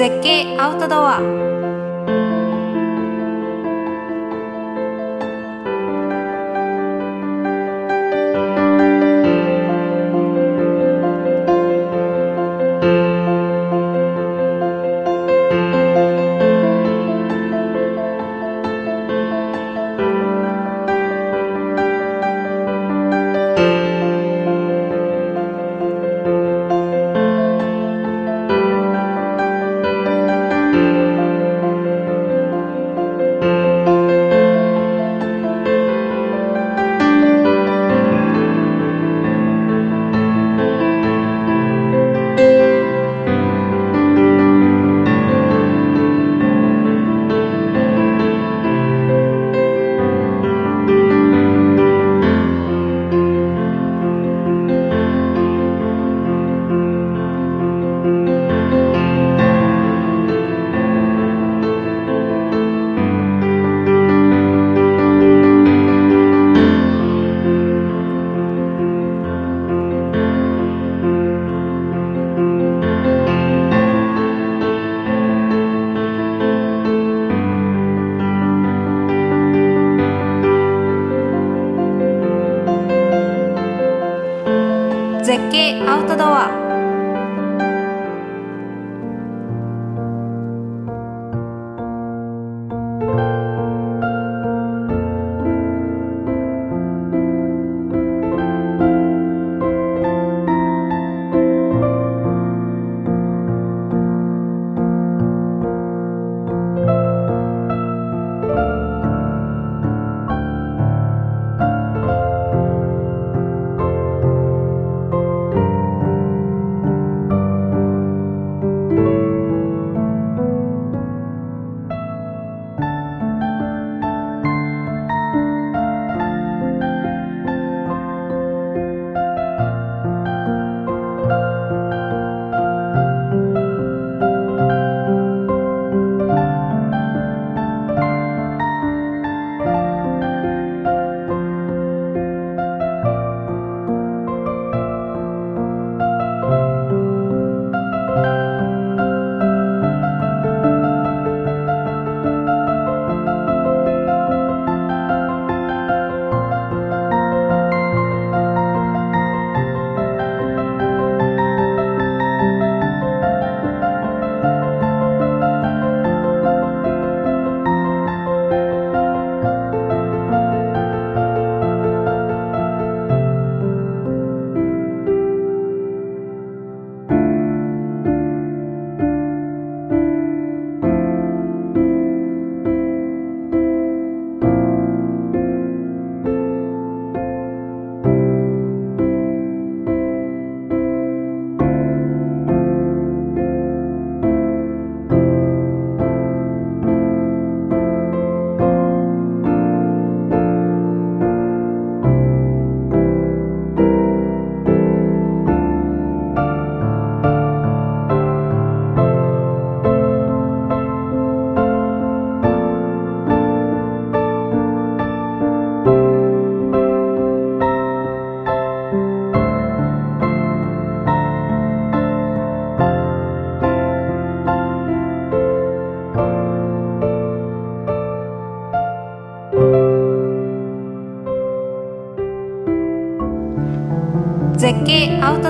絶景アウトドア。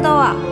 景アウ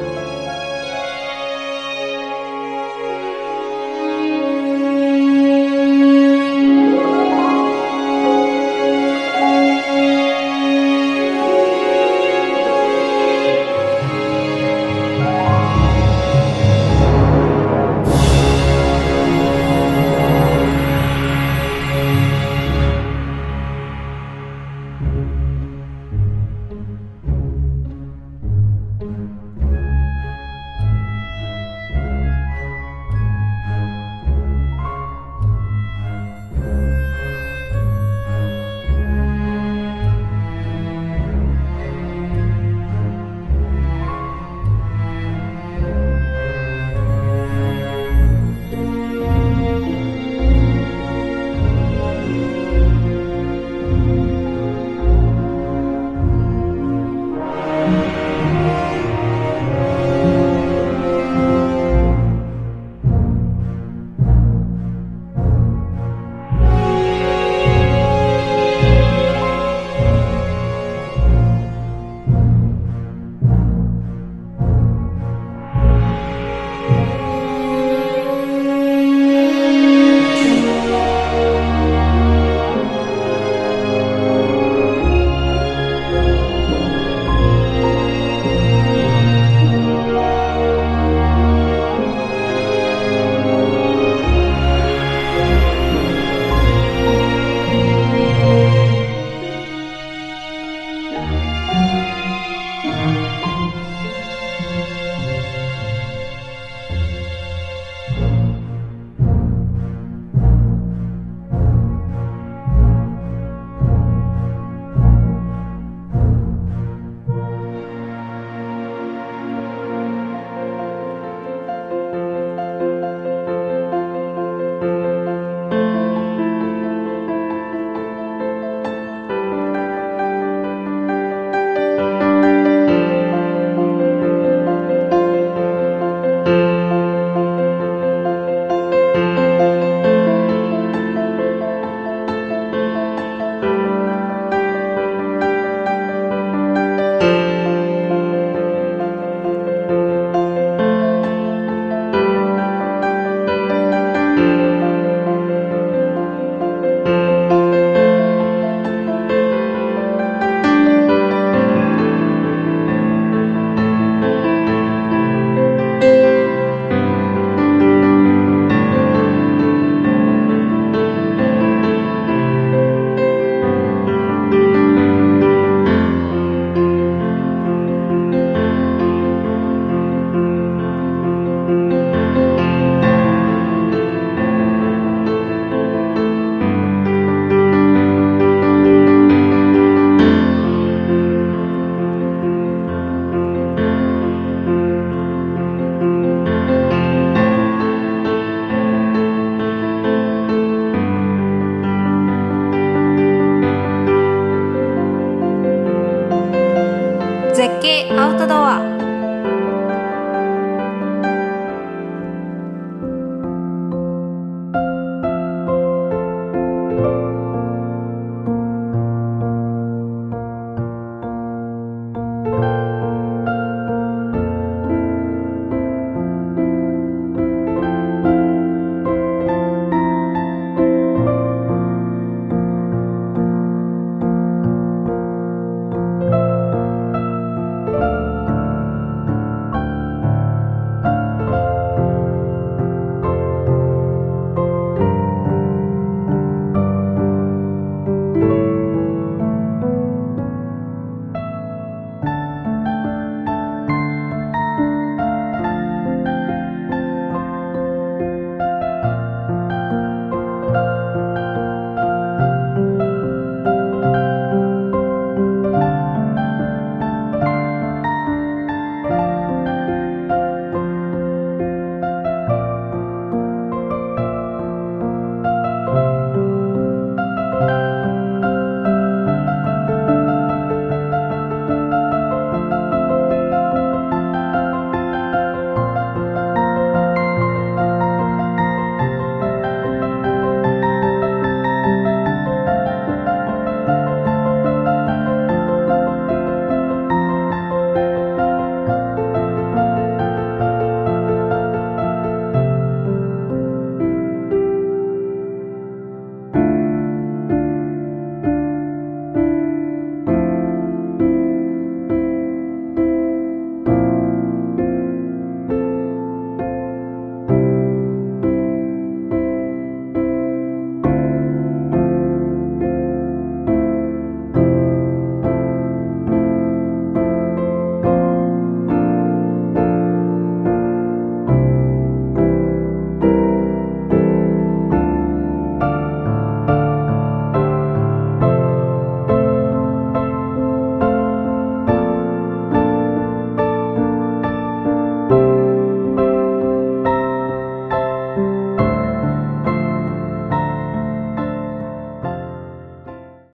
アウトドア。